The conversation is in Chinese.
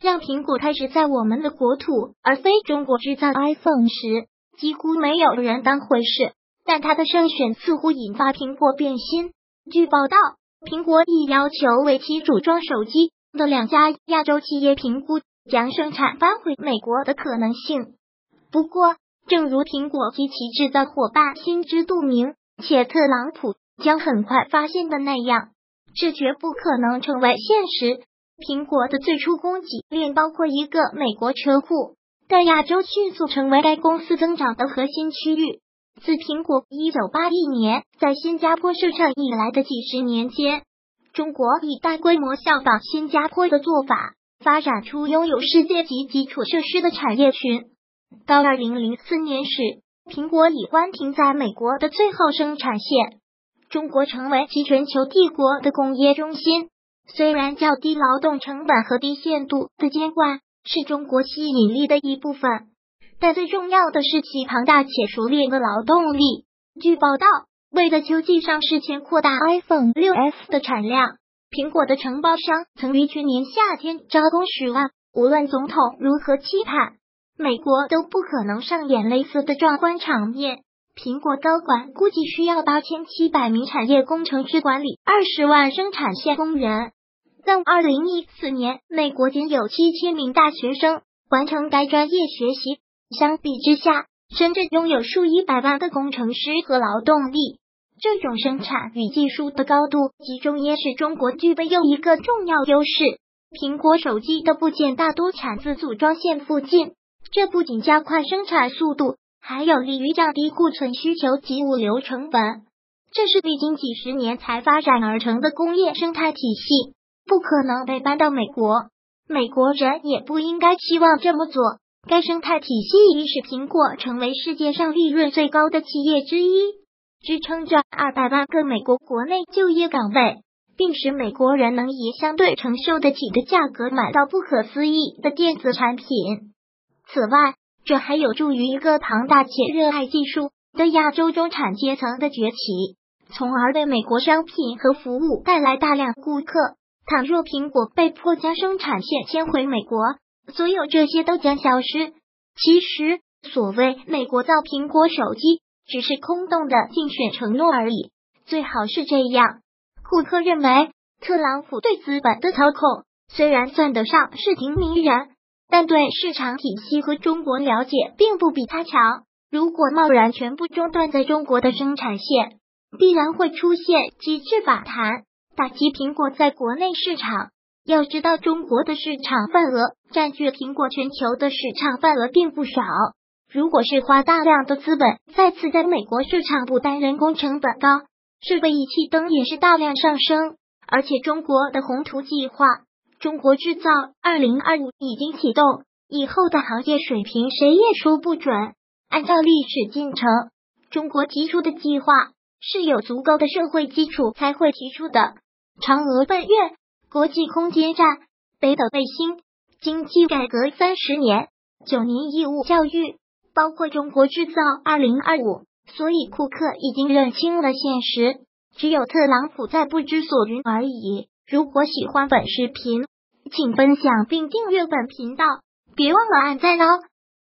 让苹果开始在我们的国土而非中国制造 iPhone 时，几乎没有人当回事。但他的胜选似乎引发苹果变心。据报道，苹果已要求为其组装手机的两家亚洲企业评估将生产搬回美国的可能性。不过，正如苹果及其制造伙伴心知肚明，且特朗普将很快发现的那样，这绝不可能成为现实。苹果的最初供给链包括一个美国车库，但亚洲迅速成为该公司增长的核心区域。自苹果一九八一年在新加坡设厂以来的几十年间，中国以大规模效仿新加坡的做法，发展出拥有世界级基础设施的产业群。到二零零四年时，苹果已关停在美国的最后生产线，中国成为其全球帝国的工业中心。虽然较低劳动成本和低限度的监管是中国吸引力的一部分。但最重要的是其庞大且熟练的劳动力。据报道，为了秋季上市前扩大 iPhone 六 S 的产量，苹果的承包商曾于去年夏天招工十万。无论总统如何期盼，美国都不可能上演类似的壮观场面。苹果高管估计需要八千七百名产业工程师管理二十万生产线工人，但二零一四年美国仅有七千名大学生完成该专业学习。相比之下，深圳拥有数以百万的工程师和劳动力。这种生产与技术的高度集中，也使中国具备又一个重要优势：苹果手机的部件大多产自组装线附近。这不仅加快生产速度，还有利于降低库存需求及物流成本。这是历经几十年才发展而成的工业生态体系，不可能被搬到美国。美国人也不应该期望这么做。该生态体系已使苹果成为世界上利润最高的企业之一，支撑着二百万个美国国内就业岗位，并使美国人能以相对承受得起的价格买到不可思议的电子产品。此外，这还有助于一个庞大且热爱技术的亚洲中产阶层的崛起，从而为美国商品和服务带来大量顾客。倘若苹果被迫将生产线迁回美国，所有这些都将消失。其实，所谓美国造苹果手机，只是空洞的竞选承诺而已。最好是这样。库克认为，特朗普对资本的操控虽然算得上是挺迷人，但对市场体系和中国了解并不比他强。如果贸然全部中断在中国的生产线，必然会出现机制反弹，打击苹果在国内市场。要知道，中国的市场份额占据苹果全球的市场份额并不少。如果是花大量的资本再次在美国市场，不但人工成本高，设备、仪器灯也是大量上升。而且，中国的宏图计划“中国制造二零二五”已经启动，以后的行业水平谁也说不准。按照历史进程，中国提出的计划是有足够的社会基础才会提出的。嫦娥奔月。国际空间站、北斗卫星、经济改革三十年、九年义务教育，包括中国制造二零二五。所以库克已经认清了现实，只有特朗普在不知所云而已。如果喜欢本视频，请分享并订阅本频道，别忘了按赞哦。